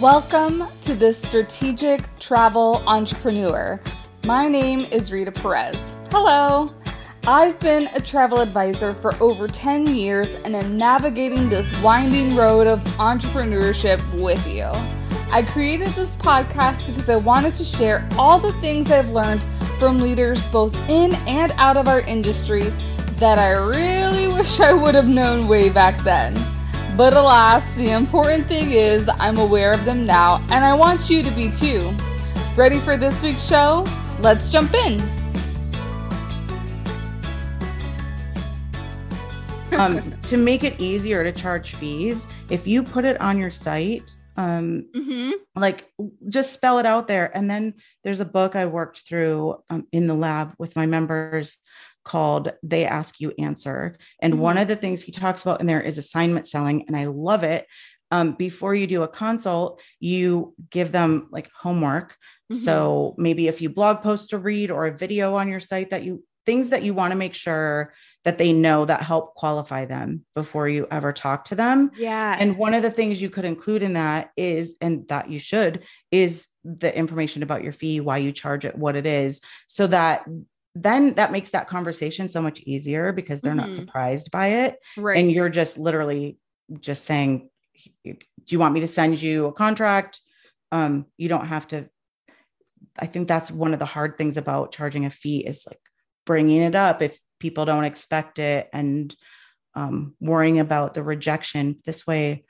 Welcome to the Strategic Travel Entrepreneur. My name is Rita Perez. Hello. I've been a travel advisor for over 10 years and am navigating this winding road of entrepreneurship with you. I created this podcast because I wanted to share all the things I've learned from leaders both in and out of our industry that I really wish I would have known way back then. But alas, the important thing is I'm aware of them now, and I want you to be too. Ready for this week's show? Let's jump in. um, to make it easier to charge fees, if you put it on your site, um, mm-hmm. like just spell it out there. And then there's a book I worked through um, in the lab with my members called They Ask You Answer. And mm-hmm. one of the things he talks about in there is assignment selling. And I love it. Um, before you do a consult, you give them like homework. Mm-hmm. So maybe a few blog posts to read or a video on your site that you things that you want to make sure that they know that help qualify them before you ever talk to them. Yeah. And one of the things you could include in that is, and that you should, is the information about your fee, why you charge it, what it is, so that then that makes that conversation so much easier because they're mm-hmm. not surprised by it. Right. And you're just literally just saying, do you want me to send you a contract? Um, you don't have to. I think that's one of the hard things about charging a fee is like bringing it up if people don't expect it and um, worrying about the rejection. This way,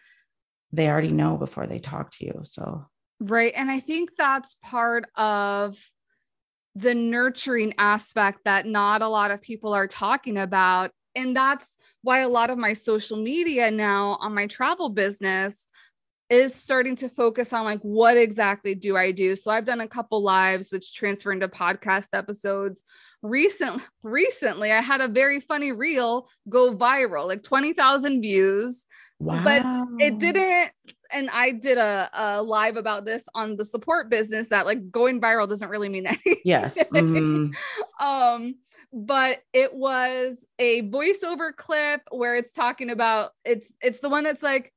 they already know before they talk to you. So, right. And I think that's part of the nurturing aspect that not a lot of people are talking about. And that's why a lot of my social media now on my travel business is starting to focus on like what exactly do I do? So I've done a couple lives which transfer into podcast episodes. Recently, recently I had a very funny reel go viral, like 20,000 views. Wow. But it didn't and I did a, a live about this on the support business that like going viral doesn't really mean anything. Yes. Mm-hmm. um, but it was a voiceover clip where it's talking about it's it's the one that's like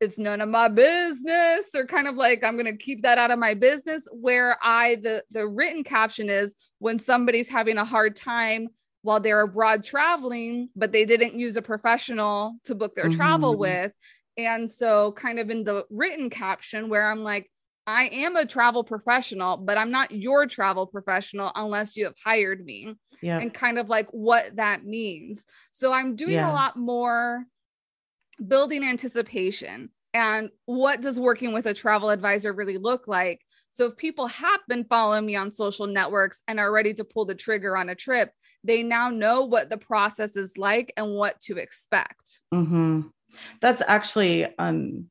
it's none of my business or kind of like i'm going to keep that out of my business where i the the written caption is when somebody's having a hard time while they're abroad traveling but they didn't use a professional to book their mm-hmm. travel with and so, kind of in the written caption, where I'm like, I am a travel professional, but I'm not your travel professional unless you have hired me. Yeah. And kind of like what that means. So, I'm doing yeah. a lot more building anticipation and what does working with a travel advisor really look like so if people have been following me on social networks and are ready to pull the trigger on a trip they now know what the process is like and what to expect mm-hmm. That's actually um,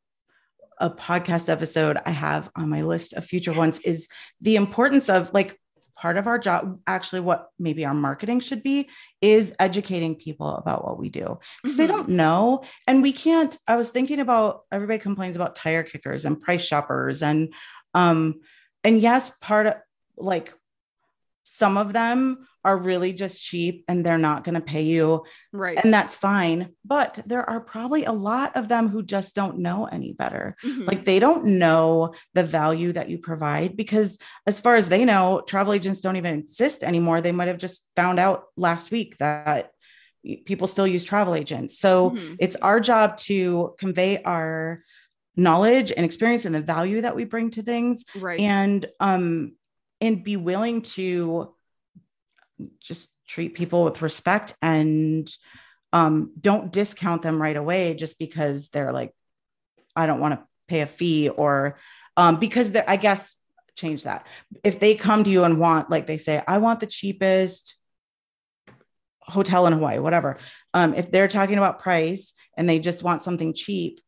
a podcast episode I have on my list of future ones is the importance of like part of our job actually what maybe our marketing should be is educating people about what we do because mm-hmm. they don't know and we can't i was thinking about everybody complains about tire kickers and price shoppers and um and yes part of like some of them are really just cheap and they're not going to pay you. Right. And that's fine. But there are probably a lot of them who just don't know any better. Mm-hmm. Like they don't know the value that you provide because, as far as they know, travel agents don't even exist anymore. They might have just found out last week that people still use travel agents. So mm-hmm. it's our job to convey our knowledge and experience and the value that we bring to things. Right. And, um, and be willing to just treat people with respect and um, don't discount them right away just because they're like, I don't want to pay a fee or um, because they're, I guess, change that. If they come to you and want, like they say, I want the cheapest hotel in Hawaii, whatever. Um, if they're talking about price and they just want something cheap,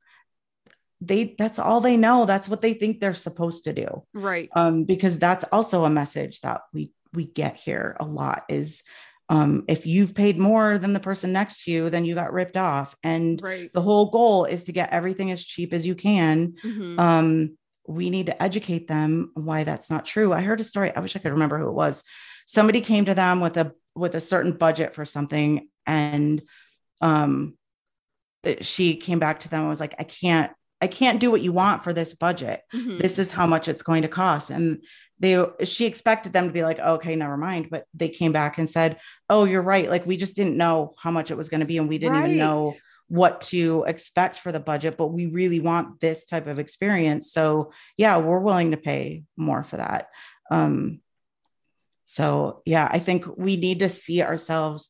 they that's all they know that's what they think they're supposed to do right um because that's also a message that we we get here a lot is um, if you've paid more than the person next to you, then you got ripped off. And right. the whole goal is to get everything as cheap as you can. Mm-hmm. Um, we need to educate them why that's not true. I heard a story. I wish I could remember who it was. Somebody came to them with a with a certain budget for something, and um, she came back to them and was like, "I can't I can't do what you want for this budget. Mhm. This is how much it's going to cost. And they she expected them to be like, okay, never mind. But they came back and said, Oh, you're right. Like we just didn't know how much it was going to be, and we didn't even know what to expect for the budget, but we really want this type of experience. So yeah, we're willing to pay more for that. Um, so yeah, I think we need to see ourselves.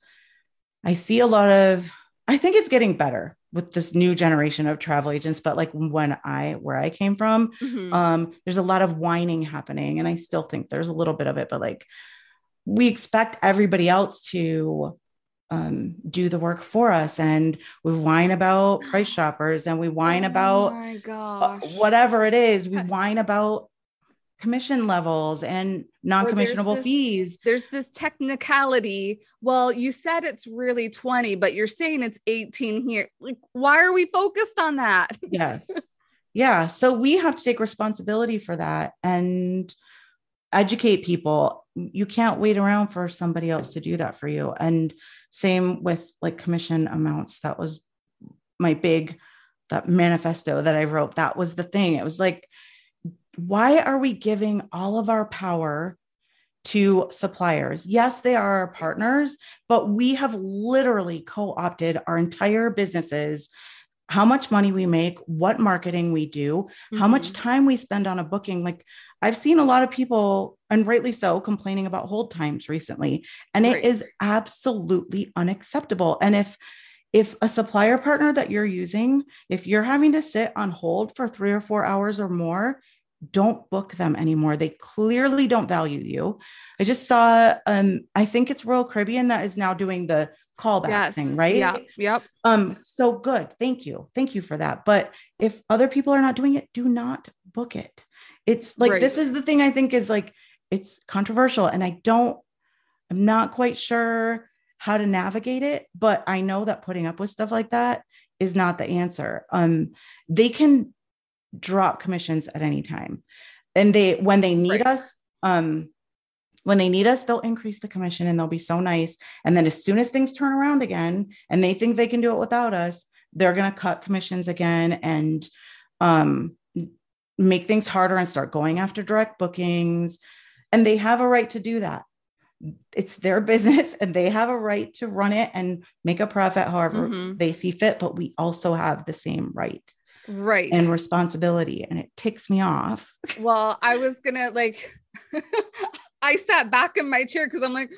I see a lot of, I think it's getting better with this new generation of travel agents, but like when I, where I came from, Mhm. um, there's a lot of whining happening. And I still think there's a little bit of it, but like we expect everybody else to um, do the work for us. And we whine about price shoppers and we whine about Oh my uh, gosh. whatever it is. We whine about commission levels and non-commissionable this- fees. There's this technicality. Well, you said it's really 20, but you're saying it's 18 here. Like, why are we focused on that? Yes. yeah. So we have to take responsibility for that and educate people. You can't wait around for somebody else to do that for you. And same with like commission amounts. That was my big that manifesto that I wrote. That was the thing. It was like, why are we giving all of our power to suppliers? Yes, they are our partners, but we have literally co-opted our entire businesses how much money we make, what marketing we do, how much Mhm. time we spend on a booking. Like I've seen a lot of people, and rightly so, complaining about hold times recently, and it Right. is absolutely unacceptable. And if if a supplier partner that you're using, if you're having to sit on hold for three or four hours or more, don't book them anymore. They clearly don't value you. I just saw, um, I think it's Royal Caribbean that is now doing the callback Yes. thing, right? Yeah. Yep. Um, so good. Thank you. Thank you for that. But if other people are not doing it, do not book it. It's like Right. this is the thing I think is like it's controversial and I don't I'm not quite sure how to navigate it, but I know that putting up with stuff like that is not the answer. Um they can drop commissions at any time. And they when they need Right. us, um when they need us, they'll increase the commission and they'll be so nice. And then as soon as things turn around again and they think they can do it without us, they're going to cut commissions again and um, make things harder and start going after direct bookings. And they have a right to do that. It's their business and they have a right to run it and make a profit however Mhm. they see fit. But we also have the same right Right. and responsibility. And it ticks me off. well, I was gonna like I sat back in my chair because I'm like,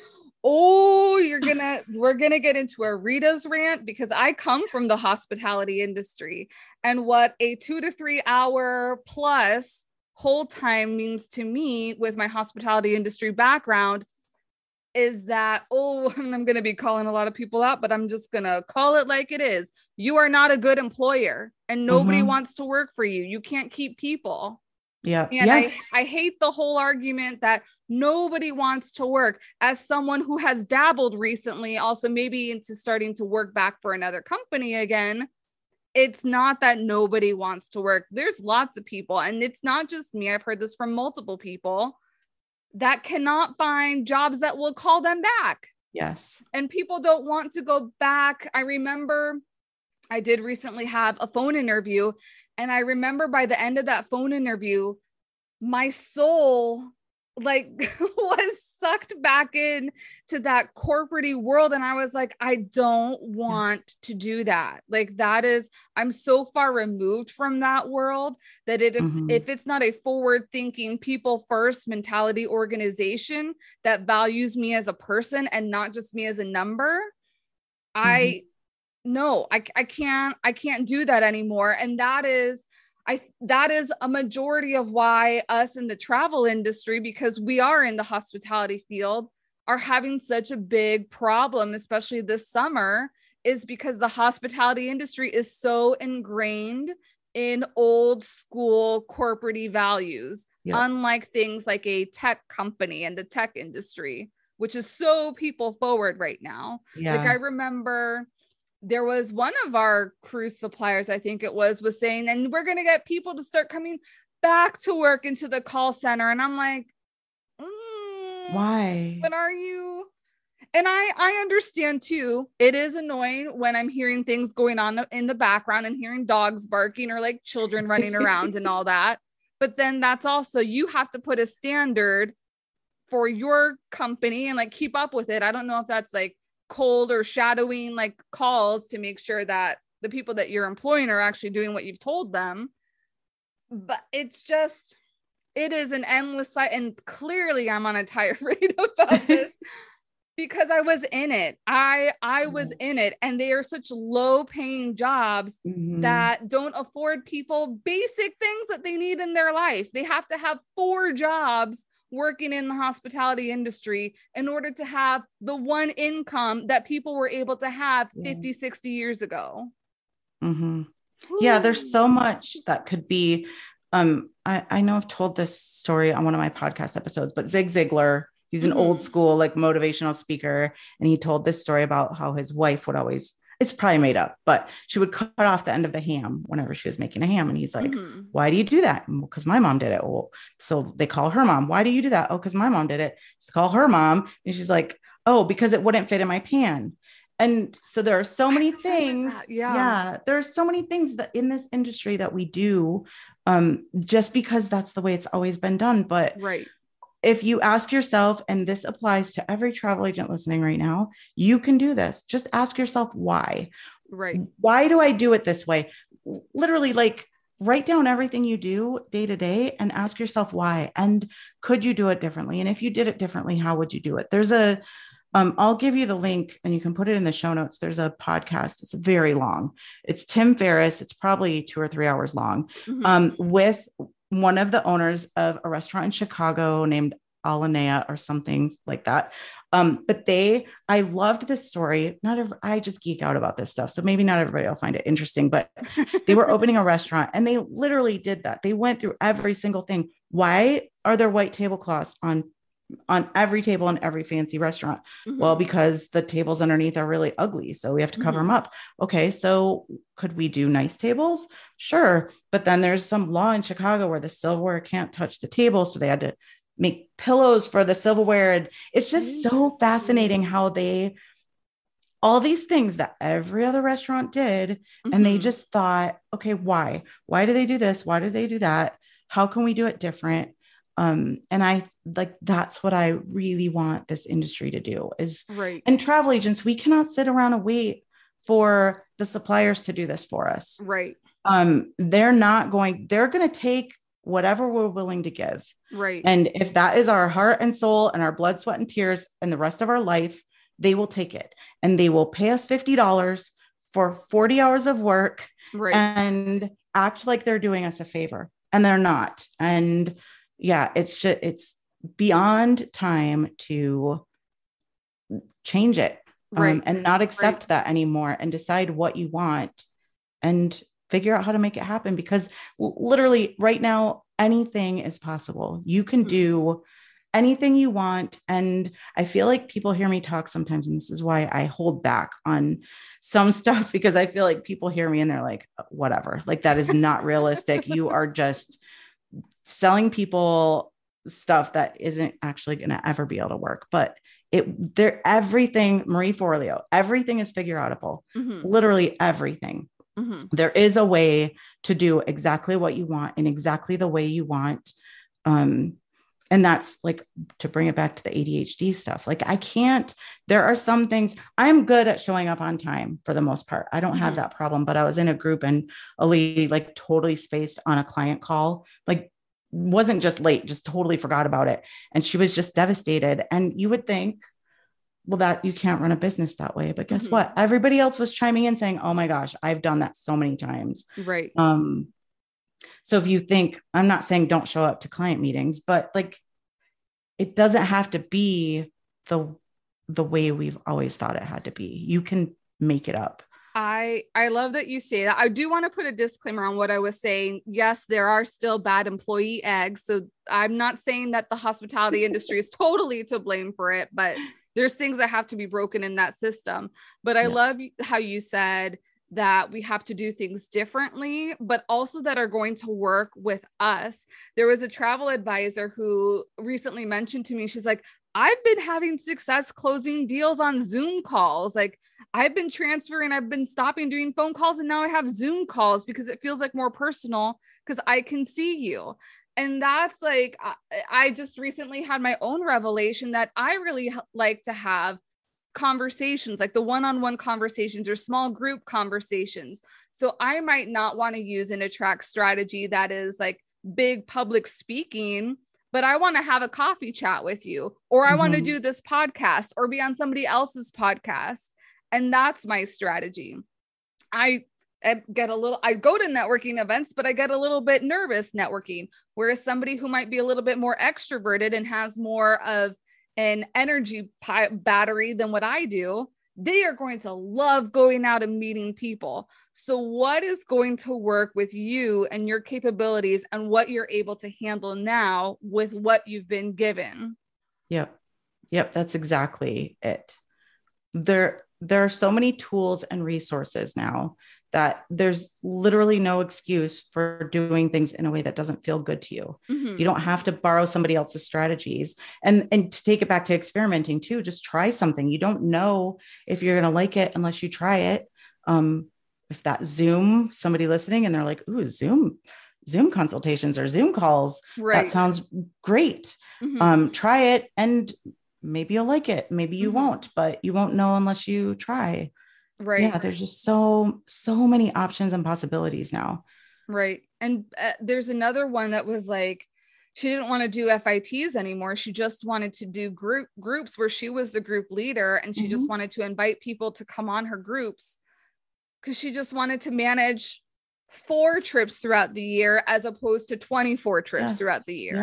oh, you're gonna we're gonna get into a Rita's rant because I come from the hospitality industry and what a two to three hour plus whole time means to me with my hospitality industry background is that oh i'm going to be calling a lot of people out but i'm just going to call it like it is you are not a good employer and nobody Mhm. wants to work for you you can't keep people Yeah. and yes. I, I hate the whole argument that nobody wants to work. As someone who has dabbled recently, also maybe into starting to work back for another company again, it's not that nobody wants to work. There's lots of people, and it's not just me. I've heard this from multiple people that cannot find jobs that will call them back yes. and people don't want to go back. I remember I did recently have a phone interview, and I remember by the end of that phone interview, my soul like was sucked back in to that corporate world and i was like i don't want to do that. Like that is i'm so far removed from that world that it if, Mhm. if it's not a forward thinking people first mentality organization that values me as a person and not just me as a number i no I, I can't i can't do that anymore. And that is i that is a majority of why us in the travel industry because we are in the hospitality field are having such a big problem especially this summer is because the hospitality industry is so ingrained in old school corporate values Yeah. unlike things like a tech company and the tech industry which is so people forward right now Yeah. like I remember there was one of our cruise suppliers, I think it was, was saying, and we're gonna get people to start coming back to work into the call center. And I'm like, mm, Why? But are you? and I I understand too. It is annoying when I'm hearing things going on in the background and hearing dogs barking or like children running around and all that. But then that's also you have to put a standard for your company and like keep up with it. I don't know if that's like cold or shadowing like calls to make sure that the people that you're employing are actually doing what you've told them. But it's just it is an endless site and clearly I'm on a tirade about this because I was in it. I I was mm-hmm. in it and they are such low paying jobs mm-hmm. that don't afford people basic things that they need in their life. They have to have four jobs working in the hospitality industry in order to have the one income that people were able to have yeah. 50 60 years ago. Mm-hmm. Yeah, there's so much that could be um I, I know I've told this story on one of my podcast episodes, but Zig Ziglar He's an mm-hmm. old school, like motivational speaker. And he told this story about how his wife would always, it's probably made up, but she would cut off the end of the ham whenever she was making a ham. And he's like, mm-hmm. Why do you do that? Because my mom did it. Well, so they call her mom. Why do you do that? Oh, because my mom did it. Just call her mom. And she's like, Oh, because it wouldn't fit in my pan. And so there are so many things. Yeah. Yeah. There are so many things that in this industry that we do um, just because that's the way it's always been done. But right if you ask yourself, and this applies to every travel agent listening right now, you can do this. Just ask yourself why. Right. Why do I do it this way? Literally, like write down everything you do day to day and ask yourself why. And could you do it differently? And if you did it differently, how would you do it? There's a um, I'll give you the link and you can put it in the show notes. There's a podcast. It's very long. It's Tim Ferriss. It's probably two or three hours long mm-hmm. um, with one of the owners of a restaurant in Chicago named Alinea or something like that. Um, but they, I loved this story. Not every, I just geek out about this stuff. So maybe not everybody will find it interesting, but they were opening a restaurant and they literally did that. They went through every single thing. Why are there white tablecloths on on every table in every fancy restaurant? Mm-hmm. Well, because the tables underneath are really ugly. So we have to cover mm-hmm. them up. Okay. So could we do nice tables? Sure. But then there's some law in Chicago where the silverware can't touch the table. So they had to make pillows for the silverware. And it's just so fascinating how they, all these things that every other restaurant did. Mm-hmm. And they mm-hmm. just thought, okay, why? Why do they do this? Why do they do that? How can we do it different? Um and i like that's what i really want this industry to do is right. and travel agents we cannot sit around and wait for the suppliers to do this for us. Right. Um they're not going they're going to take whatever we're willing to give. Right. And if that is our heart and soul and our blood sweat and tears and the rest of our life they will take it. And they will pay us $50 for 40 hours of work right. and act like they're doing us a favor. And they're not. And yeah, it's just, it's beyond time to change it um, right. and not accept right. that anymore and decide what you want and figure out how to make it happen because literally right now anything is possible you can mm-hmm. do anything you want and i feel like people hear me talk sometimes and this is why i hold back on some stuff because i feel like people hear me and they're like whatever like that is not realistic you are just selling people stuff that isn't actually going to ever be able to work. But it, there, everything, Marie Forleo, everything is figure outable, mm-hmm. literally everything. Mm-hmm. There is a way to do exactly what you want in exactly the way you want. Um, and that's like to bring it back to the ADHD stuff. Like, I can't, there are some things I'm good at showing up on time for the most part. I don't have mm-hmm. that problem, but I was in a group and a lady like totally spaced on a client call, like wasn't just late, just totally forgot about it. And she was just devastated. And you would think, well, that you can't run a business that way. But guess mm-hmm. what? Everybody else was chiming in saying, oh my gosh, I've done that so many times. Right. Um, so if you think, I'm not saying don't show up to client meetings, but like it doesn't have to be the the way we've always thought it had to be. You can make it up. I I love that you say that. I do want to put a disclaimer on what I was saying. Yes, there are still bad employee eggs. So I'm not saying that the hospitality industry is totally to blame for it, but there's things that have to be broken in that system. But I yeah. love how you said that we have to do things differently, but also that are going to work with us. There was a travel advisor who recently mentioned to me, she's like, I've been having success closing deals on Zoom calls. Like I've been transferring, I've been stopping doing phone calls, and now I have Zoom calls because it feels like more personal because I can see you. And that's like, I, I just recently had my own revelation that I really like to have conversations, like the one on one conversations or small group conversations. So I might not want to use an attract strategy that is like big public speaking, but I want to have a coffee chat with you, or I mm-hmm. want to do this podcast or be on somebody else's podcast. And that's my strategy. I I get a little, I go to networking events, but I get a little bit nervous networking. Whereas somebody who might be a little bit more extroverted and has more of an energy pi- battery than what I do, they are going to love going out and meeting people. So, what is going to work with you and your capabilities and what you're able to handle now with what you've been given? Yep. Yep. That's exactly it. There, there are so many tools and resources now that there's literally no excuse for doing things in a way that doesn't feel good to you. Mm-hmm. You don't have to borrow somebody else's strategies. And and to take it back to experimenting too, just try something. You don't know if you're going to like it unless you try it. Um if that Zoom, somebody listening and they're like, "Ooh, Zoom Zoom consultations or Zoom calls. Right. That sounds great. Mm-hmm. Um, try it and maybe you'll like it. Maybe you mm-hmm. won't, but you won't know unless you try. Right. Yeah, there's just so so many options and possibilities now. Right. And uh, there's another one that was like she didn't want to do FITs anymore. She just wanted to do group groups where she was the group leader and she mm-hmm. just wanted to invite people to come on her groups cuz she just wanted to manage four trips throughout the year as opposed to 24 trips yes. throughout the year.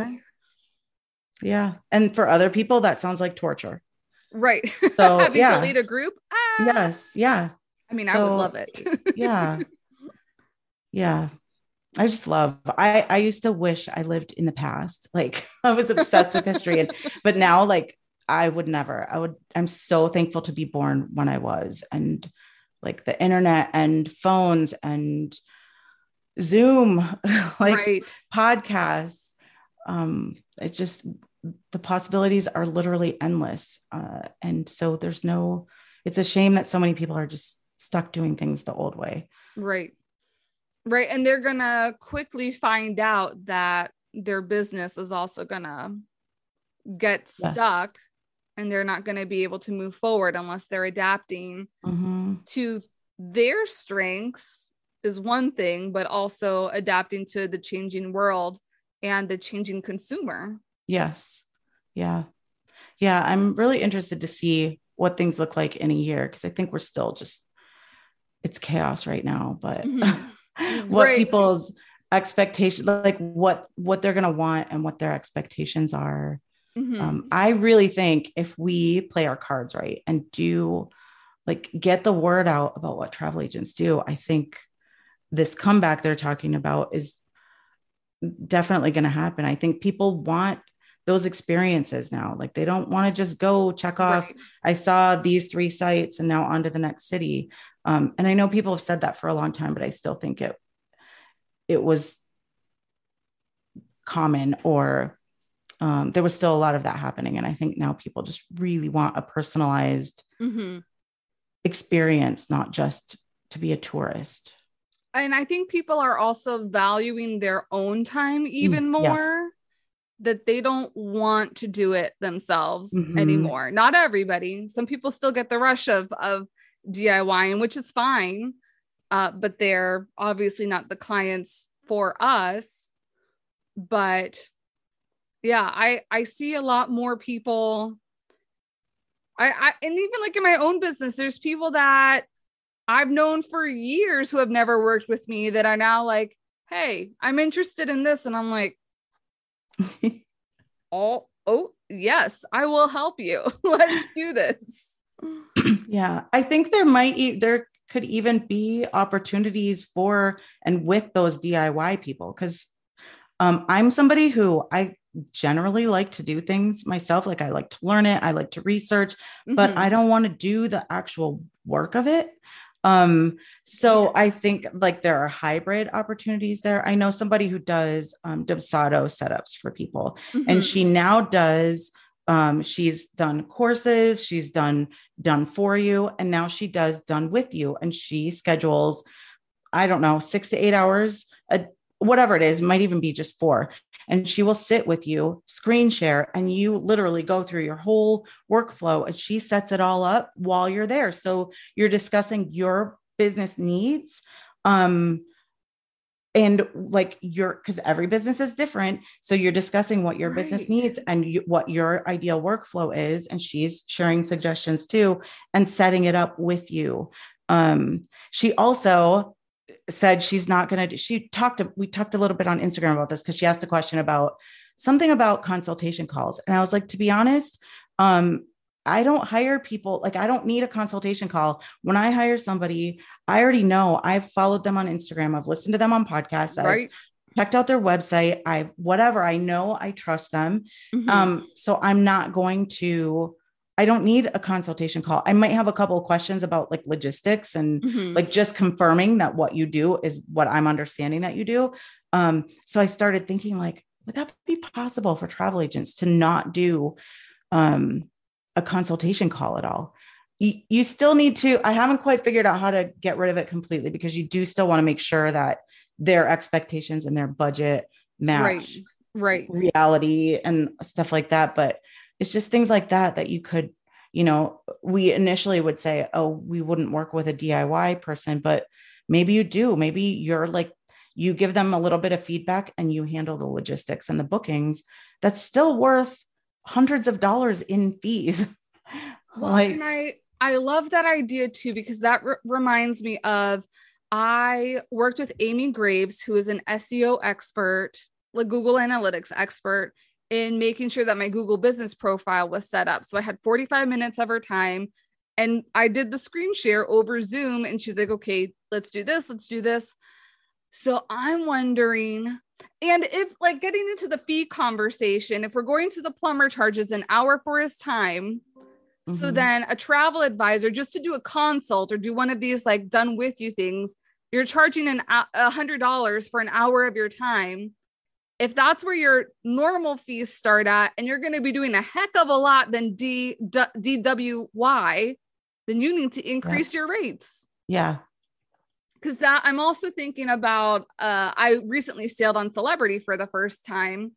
Yeah. yeah. And for other people that sounds like torture. Right. So having yeah. to lead a group. Ah. Yes. Yeah. I mean, so, I would love it. yeah. Yeah. I just love I I used to wish I lived in the past. Like I was obsessed with history and but now like I would never. I would I'm so thankful to be born when I was and like the internet and phones and Zoom like right. podcasts um it just the possibilities are literally endless. Uh, and so there's no, it's a shame that so many people are just stuck doing things the old way. Right. Right. And they're going to quickly find out that their business is also going to get yes. stuck and they're not going to be able to move forward unless they're adapting mm-hmm. to their strengths is one thing, but also adapting to the changing world and the changing consumer. Yes. Yeah. Yeah. I'm really interested to see what things look like in a year because I think we're still just, it's chaos right now. But mm-hmm. what right. people's expectations, like what what they're gonna want and what their expectations are. Mm-hmm. Um, I really think if we play our cards right and do like get the word out about what travel agents do, I think this comeback they're talking about is definitely going to happen. I think people want those experiences now. Like they don't want to just go check off, right. I saw these three sites and now on to the next city. Um, and I know people have said that for a long time, but I still think it it was common or um, there was still a lot of that happening. And I think now people just really want a personalized mm-hmm. experience, not just to be a tourist. And I think people are also valuing their own time even mm, more. Yes that they don't want to do it themselves mm-hmm. anymore. Not everybody. Some people still get the rush of of DIY, and which is fine. Uh, but they're obviously not the clients for us. But yeah, I I see a lot more people. I, I and even like in my own business, there's people that I've known for years who have never worked with me that are now like, hey, I'm interested in this. And I'm like, oh, oh, yes, I will help you. Let's do this. yeah, I think there might e- there could even be opportunities for and with those DIY people because um, I'm somebody who I generally like to do things myself. Like I like to learn it, I like to research, mm-hmm. but I don't want to do the actual work of it. Um, so I think like there are hybrid opportunities there. I know somebody who does um, Dubsado setups for people, mm-hmm. and she now does um, she's done courses she's done done for you and now she does done with you and she schedules i don't know six to eight hours a, whatever it is might even be just four. And she will sit with you screen share and you literally go through your whole workflow and she sets it all up while you're there. So you're discussing your business needs um and like your because every business is different. So you're discussing what your right. business needs and you, what your ideal workflow is and she's sharing suggestions too and setting it up with you. Um she also said she's not going to she talked we talked a little bit on instagram about this because she asked a question about something about consultation calls and i was like to be honest um I don't hire people like I don't need a consultation call. When I hire somebody, I already know I've followed them on Instagram, I've listened to them on podcasts, right. I've checked out their website, I whatever, I know I trust them. Mm-hmm. Um, so I'm not going to I don't need a consultation call. I might have a couple of questions about like logistics and mm-hmm. like just confirming that what you do is what I'm understanding that you do. Um, so I started thinking like, would that be possible for travel agents to not do um a consultation call at all. You, you still need to, I haven't quite figured out how to get rid of it completely because you do still want to make sure that their expectations and their budget match right, right. reality and stuff like that. But it's just things like that that you could, you know, we initially would say, oh, we wouldn't work with a DIY person, but maybe you do. Maybe you're like, you give them a little bit of feedback and you handle the logistics and the bookings. That's still worth hundreds of dollars in fees. well, like, and I I love that idea too because that re- reminds me of I worked with Amy Graves, who is an SEO expert, like Google Analytics expert, in making sure that my Google business profile was set up. So I had 45 minutes of her time and I did the screen share over Zoom. And she's like, okay, let's do this, let's do this. So I'm wondering and if like getting into the fee conversation, if we're going to the plumber charges an hour for his time, mm-hmm. so then a travel advisor just to do a consult or do one of these like done with you things, you're charging an a hundred dollars for an hour of your time. If that's where your normal fees start at, and you're going to be doing a heck of a lot than D, D DWY, then you need to increase yeah. your rates. Yeah, because that I'm also thinking about. Uh, I recently sailed on Celebrity for the first time,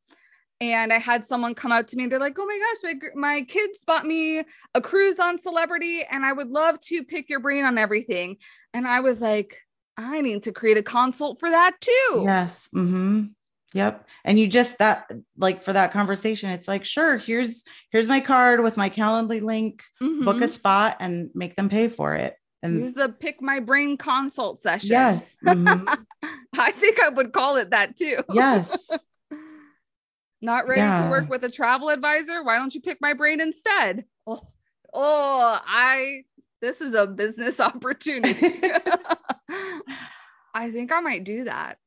and I had someone come out to me. and They're like, "Oh my gosh, my my kids bought me a cruise on Celebrity, and I would love to pick your brain on everything." And I was like, "I need to create a consult for that too." Yes. Mm-hmm. Yep. And you just that like for that conversation, it's like, sure, here's here's my card with my Calendly link, mm-hmm. book a spot and make them pay for it. And use the pick my brain consult session. Yes. Mm-hmm. I think I would call it that too. Yes. Not ready yeah. to work with a travel advisor? Why don't you pick my brain instead? Oh, oh I this is a business opportunity. I think I might do that.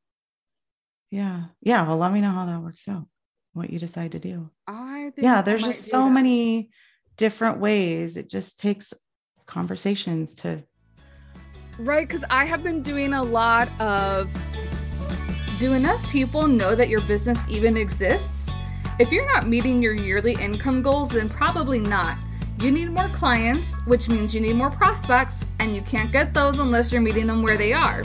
Yeah. Yeah. Well, let me know how that works out. What you decide to do. I yeah, there's just so that. many different ways. It just takes conversations to right because i have been doing a lot of do enough people know that your business even exists if you're not meeting your yearly income goals then probably not you need more clients which means you need more prospects and you can't get those unless you're meeting them where they are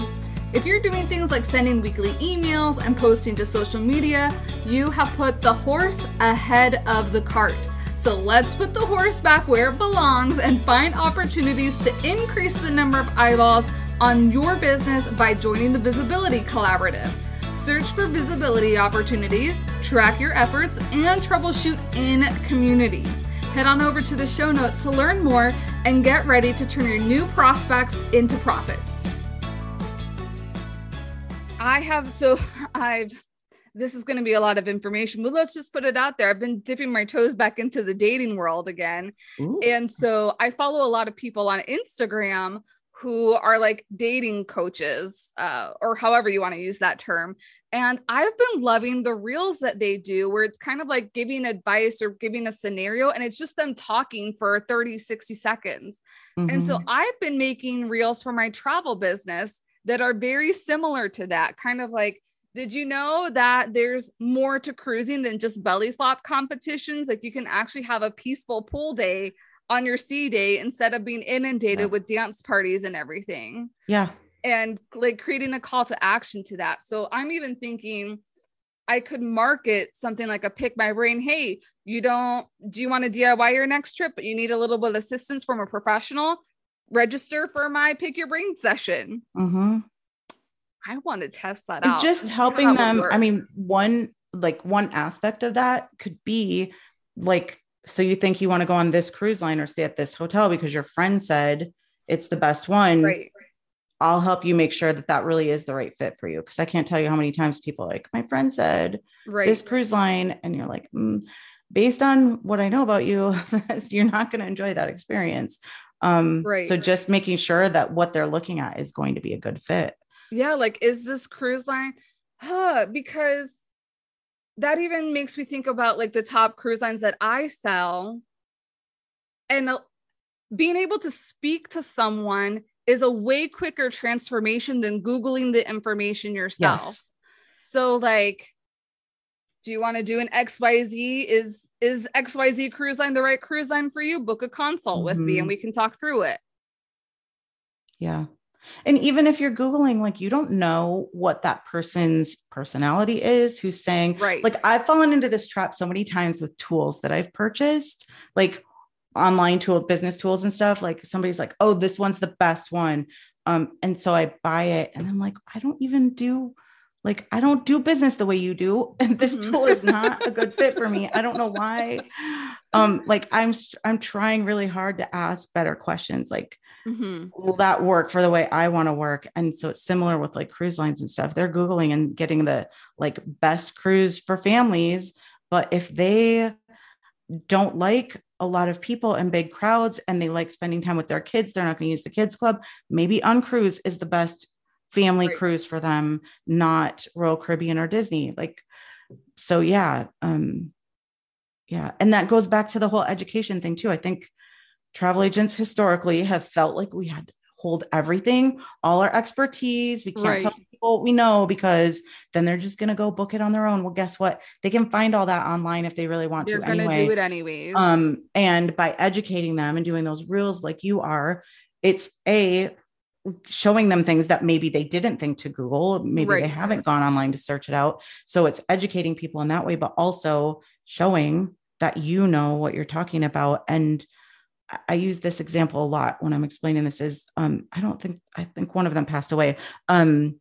if you're doing things like sending weekly emails and posting to social media, you have put the horse ahead of the cart. So let's put the horse back where it belongs and find opportunities to increase the number of eyeballs on your business by joining the Visibility Collaborative. Search for visibility opportunities, track your efforts, and troubleshoot in community. Head on over to the show notes to learn more and get ready to turn your new prospects into profits. I have so I've this is going to be a lot of information, but let's just put it out there. I've been dipping my toes back into the dating world again. Ooh. And so I follow a lot of people on Instagram who are like dating coaches, uh, or however you want to use that term. And I've been loving the reels that they do, where it's kind of like giving advice or giving a scenario, and it's just them talking for 30, 60 seconds. Mm-hmm. And so mm-hmm. I've been making reels for my travel business that are very similar to that, kind of like Did you know that there's more to cruising than just belly flop competitions? Like you can actually have a peaceful pool day on your sea day instead of being inundated yeah. with dance parties and everything. Yeah. And like creating a call to action to that. So I'm even thinking I could market something like a pick my brain. Hey, you don't, do you want to DIY your next trip, but you need a little bit of assistance from a professional? Register for my pick your brain session. Mm-hmm. I want to test that out. Just helping them. I mean, one like one aspect of that could be like, so you think you want to go on this cruise line or stay at this hotel because your friend said it's the best one. Right. I'll help you make sure that that really is the right fit for you. Cause I can't tell you how many times people like, my friend said right. this cruise line. And you're like, mm, based on what I know about you, you're not going to enjoy that experience. Um, right. So just making sure that what they're looking at is going to be a good fit. Yeah. Like, is this cruise line? Huh, because that even makes me think about like the top cruise lines that I sell. And uh, being able to speak to someone is a way quicker transformation than Googling the information yourself. Yes. So, like, do you want to do an XYZ? Is is XYZ cruise line the right cruise line for you? Book a consult mm-hmm. with me and mm-hmm. we can talk through it. Yeah. And even if you're Googling, like you don't know what that person's personality is who's saying, right. Like I've fallen into this trap so many times with tools that I've purchased. Like online tool business tools and stuff like somebody's like oh this one's the best one um and so i buy it and i'm like i don't even do like i don't do business the way you do and this mm-hmm. tool is not a good fit for me i don't know why um like i'm i'm trying really hard to ask better questions like mm-hmm. will that work for the way i want to work and so it's similar with like cruise lines and stuff they're googling and getting the like best cruise for families but if they don't like a lot of people and big crowds and they like spending time with their kids, they're not going to use the kids club. Maybe on cruise is the best family right. cruise for them, not Royal Caribbean or Disney. Like, so yeah. Um, yeah. And that goes back to the whole education thing too. I think travel agents historically have felt like we had to hold everything, all our expertise. We can't right. tell people what we know because then they're just going to go book it on their own. Well, guess what? They can find all that online if they really want they're to gonna anyway. do it anyways. Um, and by educating them and doing those rules like you are, it's a showing them things that maybe they didn't think to Google, maybe right. they haven't gone online to search it out. So it's educating people in that way, but also showing that you know what you're talking about and I use this example a lot when I'm explaining this is um, I don't think I think one of them passed away. Um,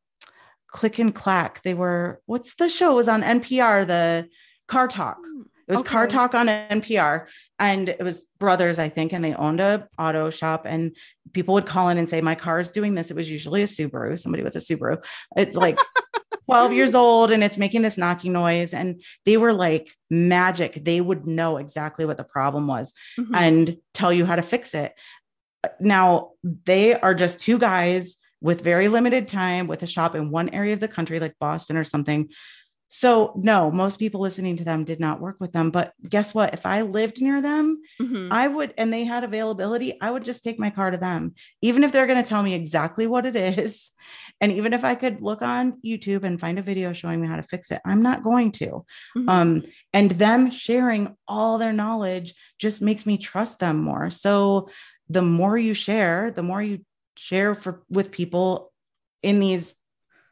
Click and Clack. They were what's the show? It was on NPR, the Car Talk. It was okay. Car Talk on NPR, and it was brothers, I think, and they owned a auto shop. And people would call in and say, "My car is doing this." It was usually a Subaru, somebody with a Subaru. It's like 12 years old, and it's making this knocking noise. And they were like magic. They would know exactly what the problem was mm-hmm. and tell you how to fix it. Now they are just two guys with very limited time with a shop in one area of the country, like Boston or something. So, no, most people listening to them did not work with them. But guess what? If I lived near them, mm-hmm. I would, and they had availability, I would just take my car to them, even if they're going to tell me exactly what it is. And even if I could look on YouTube and find a video showing me how to fix it, I'm not going to. Mm-hmm. Um, and them sharing all their knowledge just makes me trust them more. So, the more you share, the more you share for with people in these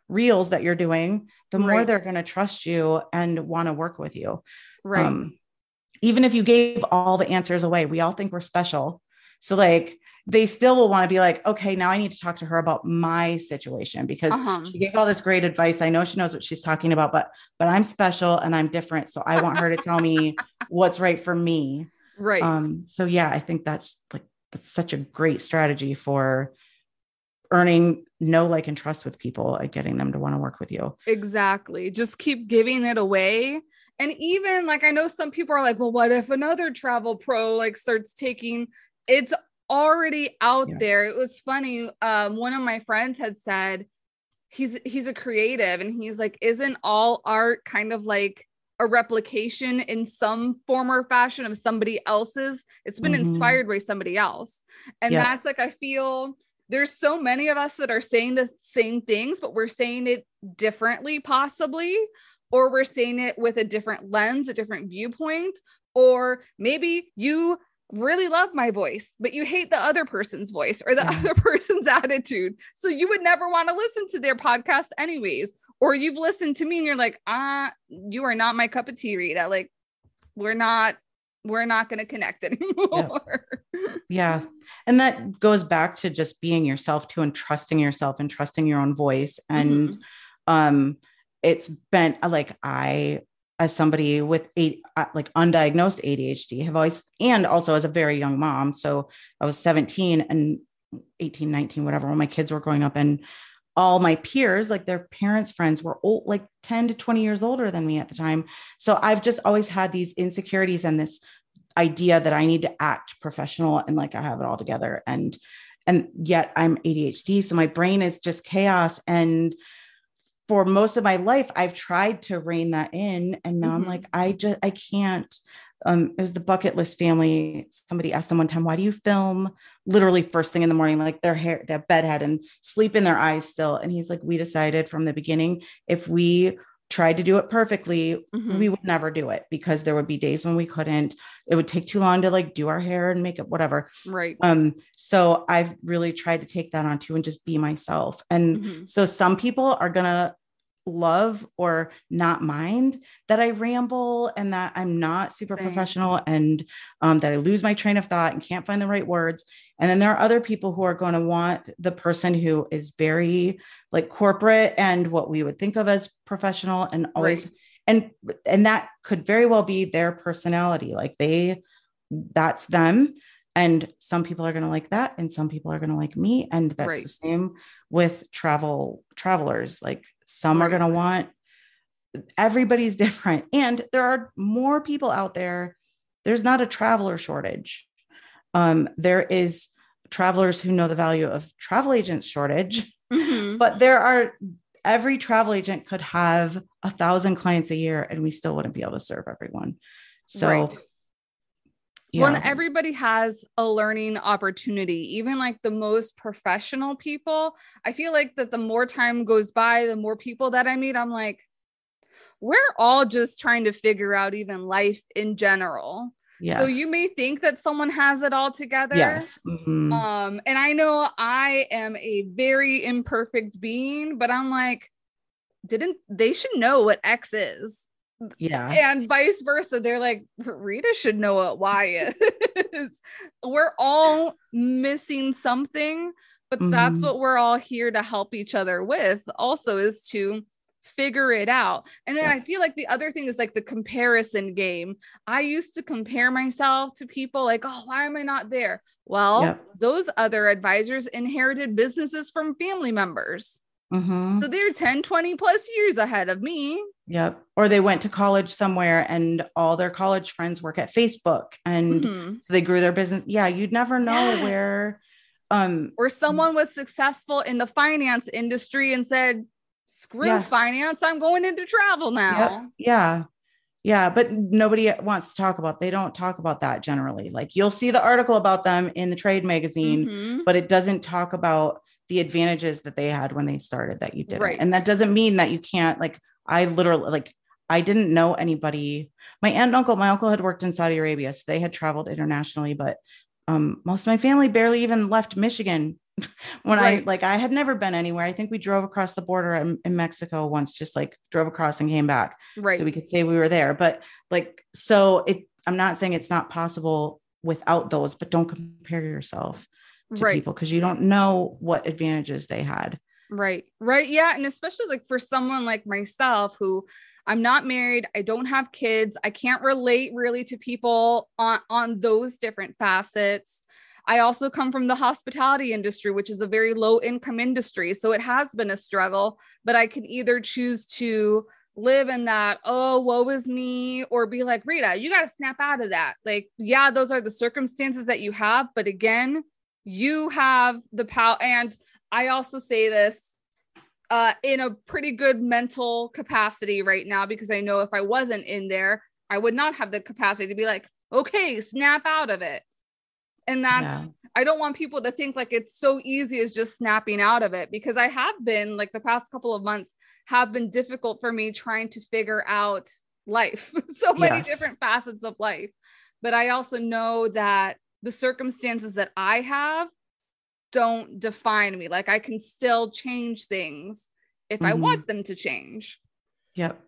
reels that you're doing, the right. more they're going to trust you and want to work with you. Right. Um, even if you gave all the answers away, we all think we're special. So like they still will want to be like, okay, now I need to talk to her about my situation because uh-huh. she gave all this great advice. I know she knows what she's talking about, but but I'm special and I'm different. So I want her to tell me what's right for me. Right. Um, so yeah, I think that's like that's such a great strategy for earning know like and trust with people and getting them to want to work with you exactly just keep giving it away and even like i know some people are like well what if another travel pro like starts taking it's already out yeah. there it was funny um one of my friends had said he's he's a creative and he's like isn't all art kind of like a replication in some form or fashion of somebody else's it's been mm-hmm. inspired by somebody else and yeah. that's like i feel there's so many of us that are saying the same things, but we're saying it differently, possibly, or we're saying it with a different lens, a different viewpoint, or maybe you really love my voice, but you hate the other person's voice or the yeah. other person's attitude. So you would never want to listen to their podcast, anyways. Or you've listened to me and you're like, ah, you are not my cup of tea, Rita. Like, we're not we're not going to connect anymore. Yeah. Yeah. And that goes back to just being yourself too and trusting yourself and trusting your own voice. And mm-hmm. um it's been like I as somebody with eight uh, like undiagnosed ADHD have always and also as a very young mom. So I was 17 and 18, 19, whatever, when my kids were growing up and all my peers, like their parents' friends, were old, like 10 to 20 years older than me at the time. So I've just always had these insecurities and this idea that I need to act professional and like I have it all together. And and yet I'm ADHD. So my brain is just chaos. And for most of my life, I've tried to rein that in. And now mm-hmm. I'm like, I just I can't. Um, it was the bucket list family. Somebody asked them one time, why do you film literally first thing in the morning, like their hair, their bedhead and sleep in their eyes still? And he's like, we decided from the beginning, if we tried to do it perfectly, mm-hmm. we would never do it because there would be days when we couldn't. It would take too long to like do our hair and make makeup, whatever. Right. Um, so I've really tried to take that on too and just be myself. And mm-hmm. so some people are gonna love or not mind that I ramble and that I'm not super Same. professional and um, that I lose my train of thought and can't find the right words. And then there are other people who are going to want the person who is very like corporate and what we would think of as professional and always right. and and that could very well be their personality. Like they that's them. And some people are going to like that and some people are going to like me. And that's right. the same with travel travelers. Like some right. are going to want everybody's different. And there are more people out there. There's not a traveler shortage. Um, there is travelers who know the value of travel agents shortage, mm-hmm. but there are every travel agent could have a thousand clients a year and we still wouldn't be able to serve everyone. So right. Yeah. When everybody has a learning opportunity, even like the most professional people, I feel like that the more time goes by, the more people that I meet, I'm like, we're all just trying to figure out even life in general. Yes. So you may think that someone has it all together. Yes. Mm-hmm. Um, and I know I am a very imperfect being, but I'm like, didn't they should know what X is? Yeah. And vice versa. They're like, Rita should know what why is. we're all missing something, but mm-hmm. that's what we're all here to help each other with, also, is to figure it out. And then yeah. I feel like the other thing is like the comparison game. I used to compare myself to people like, oh, why am I not there? Well, yeah. those other advisors inherited businesses from family members. Mm-hmm. So they're 10, 20 plus years ahead of me. Yep. Or they went to college somewhere and all their college friends work at Facebook and mm-hmm. so they grew their business. Yeah, you'd never know yes. where um or someone was successful in the finance industry and said, "Screw yes. finance, I'm going into travel now." Yep. Yeah. Yeah, but nobody wants to talk about. They don't talk about that generally. Like you'll see the article about them in the trade magazine, mm-hmm. but it doesn't talk about the advantages that they had when they started that you didn't. Right. And that doesn't mean that you can't like I literally like I didn't know anybody. My aunt and uncle, my uncle had worked in Saudi Arabia, so they had traveled internationally, but um, most of my family barely even left Michigan when right. I like I had never been anywhere. I think we drove across the border in, in, Mexico once, just like drove across and came back. Right. So we could say we were there. But like, so it I'm not saying it's not possible without those, but don't compare yourself to right. people because you don't know what advantages they had. Right. Right. Yeah. And especially like for someone like myself who I'm not married, I don't have kids, I can't relate really to people on, on those different facets. I also come from the hospitality industry, which is a very low income industry. So it has been a struggle, but I can either choose to live in that, oh, woe is me, or be like, Rita, you got to snap out of that. Like, yeah, those are the circumstances that you have. But again, you have the power. And I also say this uh, in a pretty good mental capacity right now because I know if I wasn't in there, I would not have the capacity to be like, okay, snap out of it. And that's, yeah. I don't want people to think like it's so easy as just snapping out of it because I have been like the past couple of months have been difficult for me trying to figure out life, so many yes. different facets of life. But I also know that the circumstances that I have don't define me. Like I can still change things if mm-hmm. I want them to change. Yep.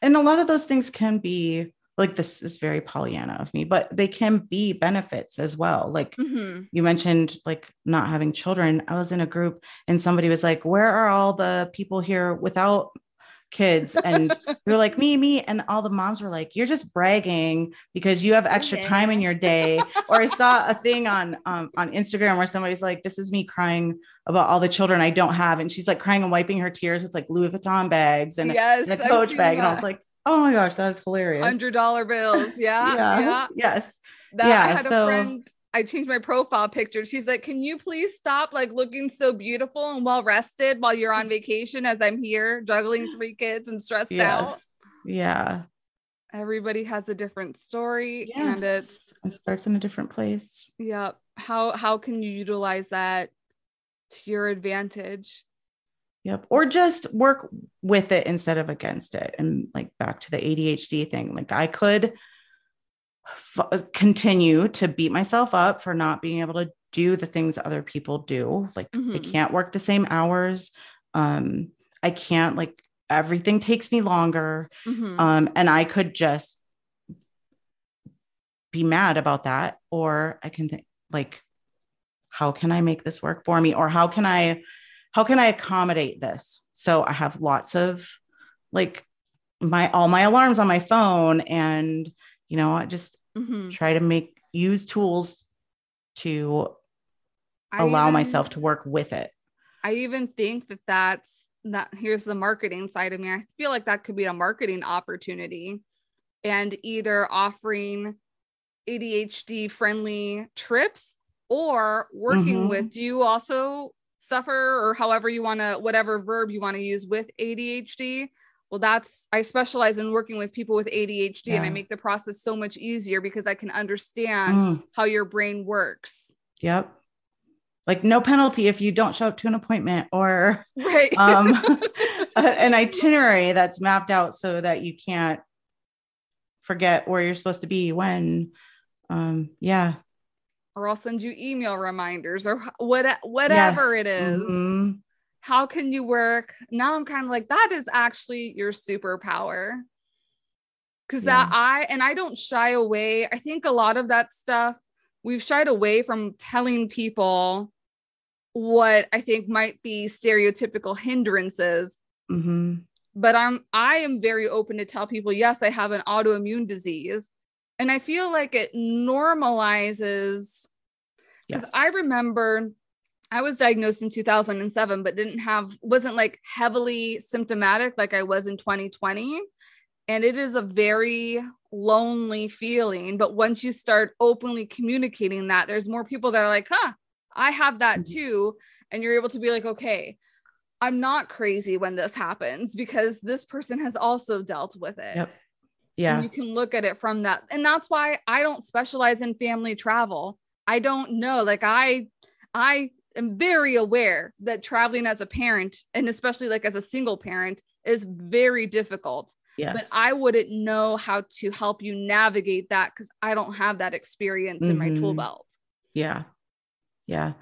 And a lot of those things can be like this is very Pollyanna of me, but they can be benefits as well. Like mm-hmm. you mentioned, like not having children. I was in a group and somebody was like, Where are all the people here without kids and we're like me me and all the moms were like you're just bragging because you have extra time in your day. Or i saw a thing on um, on instagram where somebody's like this is me crying about all the children i don't have and she's like crying and wiping her tears with like louis vuitton bags and, yes, and a coach bag that. and i was like oh my gosh that was hilarious. Hundred dollar bills. Yeah, yeah. yeah. Yes. That, yeah I had so, a friend I changed my profile picture. She's like, "Can you please stop like looking so beautiful and well rested while you're on vacation as I'm here juggling three kids and stressed yes. out?" Yeah. Everybody has a different story yes. and it's it starts in a different place. Yeah. How how can you utilize that to your advantage? Yep. Or just work with it instead of against it. And like back to the ADHD thing. Like I could f- continue to beat myself up for not being able to do the things other people do. Like mm-hmm. I can't work the same hours. Um, I can't like everything takes me longer. Mm-hmm. Um, and I could just be mad about that, or I can think like, how can I make this work for me? Or how can I how can I accommodate this? So I have lots of like my all my alarms on my phone and you know i just mm-hmm. try to make use tools to I allow even, myself to work with it i even think that that's that here's the marketing side of me i feel like that could be a marketing opportunity and either offering adhd friendly trips or working mm-hmm. with do you also suffer or however you want to whatever verb you want to use with adhd well that's i specialize in working with people with adhd yeah. and i make the process so much easier because i can understand mm. how your brain works yep like no penalty if you don't show up to an appointment or right. um, an itinerary that's mapped out so that you can't forget where you're supposed to be when um, yeah or i'll send you email reminders or what whatever yes. it is. Mm-hmm how can you work? Now I'm kind of like, that is actually your superpower. Cause yeah. that I, and I don't shy away. I think a lot of that stuff, we've shied away from telling people what I think might be stereotypical hindrances. Mm-hmm. But I'm, I am very open to tell people, yes, I have an autoimmune disease. And I feel like it normalizes because yes. I remember I was diagnosed in 2007, but didn't have, wasn't like heavily symptomatic like I was in 2020. And it is a very lonely feeling. But once you start openly communicating that, there's more people that are like, huh, I have that mm-hmm. too. And you're able to be like, okay, I'm not crazy when this happens because this person has also dealt with it. Yep. Yeah. And you can look at it from that. And that's why I don't specialize in family travel. I don't know. Like I I am very aware that traveling as a parent and especially like as a single parent is very difficult. Yes. But I wouldn't know how to help you navigate that because I don't have that experience mm-hmm. in my tool mm-hmm. belt. Yeah. Yeah.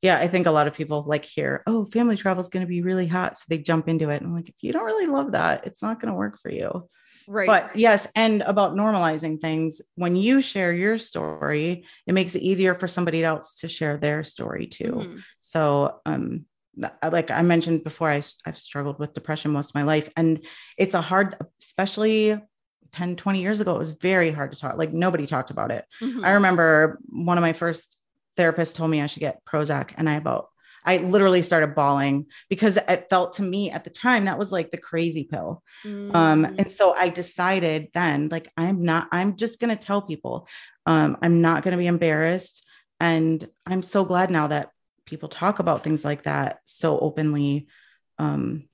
Yeah. I think a lot of people like hear, oh, family travel is going to be really hot. So they jump into it. And I'm like, if you don't really love that, it's not going to work for you. Right. But yes, and about normalizing things, when you share your story, it makes it easier for somebody else to share their story too. Mm-hmm. So, um, like I mentioned before, I, I've struggled with depression most of my life. And it's a hard, especially 10, 20 years ago, it was very hard to talk. Like nobody talked about it. Mm-hmm. I remember one of my first therapists told me I should get Prozac, and I about I literally started bawling because it felt to me at the time that was like the crazy pill. Mm. Um, and so I decided then, like, I'm not, I'm just going to tell people, um, I'm not going to be embarrassed. And I'm so glad now that people talk about things like that so openly. Um,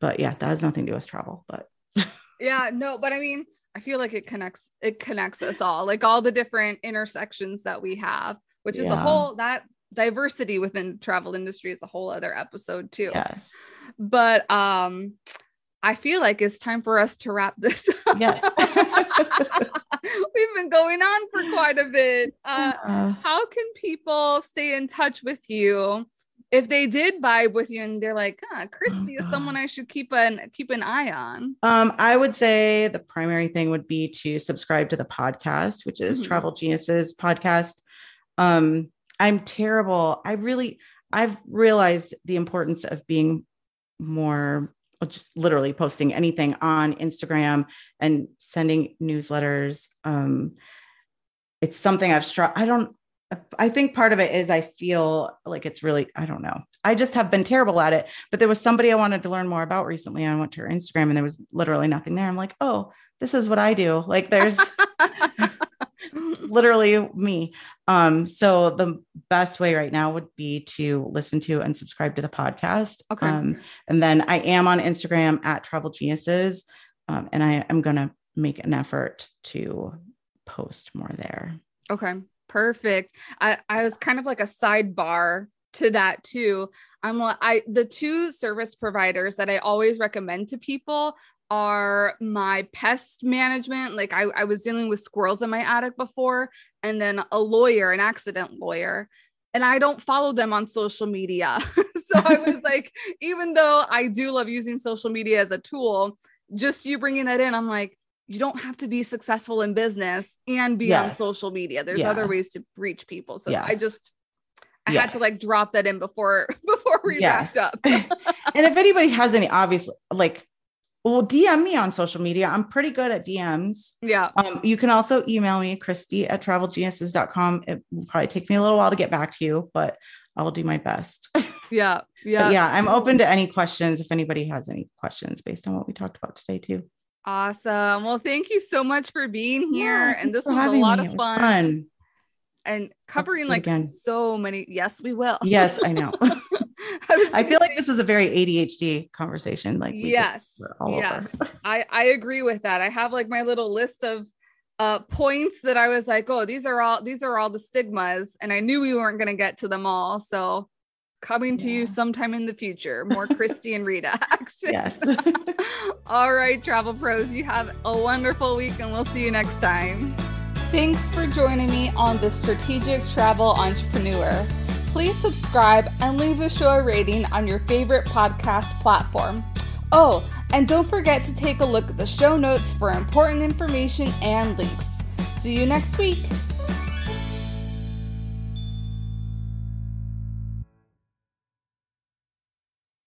but yeah, that has nothing to do with travel, but yeah, no, but I mean, I feel like it connects, it connects us all, like all the different intersections that we have which is Yeah. a whole that diversity within travel industry is a whole other episode too. Yes. But um I feel like it's time for us to wrap this up. Yes. We've been going on for quite a bit. Uh, Uh, how can people stay in touch with you if they did vibe with you and they're like, huh, Christy is someone I should keep an keep an eye on? Um, I would say the primary thing would be to subscribe to the podcast, which is Mhm. Travel Geniuses podcast. Um, I'm terrible. I really, I've realized the importance of being more just literally posting anything on Instagram and sending newsletters. Um, it's something I've struck. I don't. I think part of it is I feel like it's really, I don't know. I just have been terrible at it. But there was somebody I wanted to learn more about recently. I went to her Instagram and there was literally nothing there. I'm like, oh, this is what I do. Like there's literally me. Um, so the best way right now would be to listen to and subscribe to the podcast. Okay. Um, and then I am on Instagram at Travel Geniuses. Um, and I am gonna make an effort to post more there. Okay, perfect. I I was kind of like a sidebar to that too. I'm I the two service providers that I always recommend to people are my pest management. Like I, I was dealing with squirrels in my attic before, and then a lawyer, an accident lawyer. And I don't follow them on social media. so I was like, even though I do love using social media as a tool, just you bringing that in, I'm like, you don't have to be successful in business and be on social media. There's Yeah. other ways to reach people. So I just I Yeah. had to like drop that in before before we wrapped up. and if anybody has any, obviously, like, well, DM me on social media. I'm pretty good at DMs. yeah. Um, you can also email me, Christy at travelgeniuses.com. It will probably take me a little while to get back to you, but I will do my best. Yeah. But Yeah. yeah, I'm open to any questions if anybody has any questions based on what we talked about today, too. Awesome. Well, thank you so much for being here. Yeah, and this was a lot me. of fun, fun. and covering like again. so many. Yes, we will. Yes, I know. I, I feel like this was a very ADHD conversation. Like, we yes all yes. I i agree with that. I have like my little list of uh points that i was like oh these are all these are all the stigmas and i knew we weren't going to get to them all. So coming to you sometime in the future more christy and rita action. Yes. all right travel pros you have a wonderful week and we'll see you next time. Thanks for joining me on the strategic travel entrepreneur please subscribe and leave a show a rating on your favorite podcast platform. Oh, and don't forget to take a look at the show notes for important information and links. See you next week.